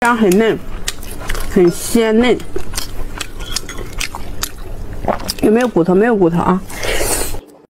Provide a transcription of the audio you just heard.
姜很嫩，很鲜嫩，有没有骨头？没有骨头啊。